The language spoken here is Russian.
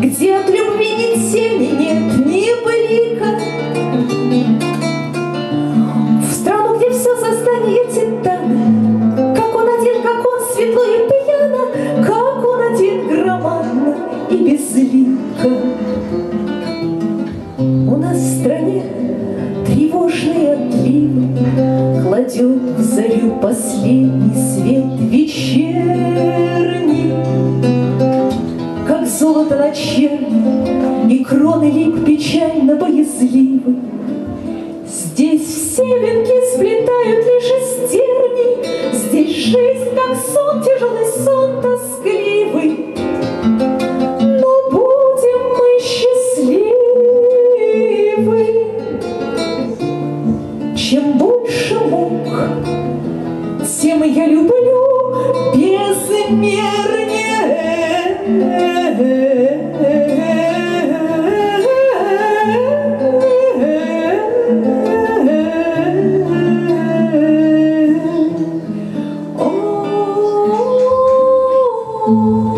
Где от любви ни тени нет, ни блика. В страну, где все создание титана Как он один, как он светло и пьяно Как он один громадно и безлико. У нас в стране тревожные отливы Кладет в зарю последний свет вечерний. Пьяный лик печально боязливый. Здесь все венки сплетают лишь из терни. Здесь жизнь, как сон, тяжелый сон тоскливый. Но будем мы счастливы. Чем больше мук, тем я люблю без меры. Ooh.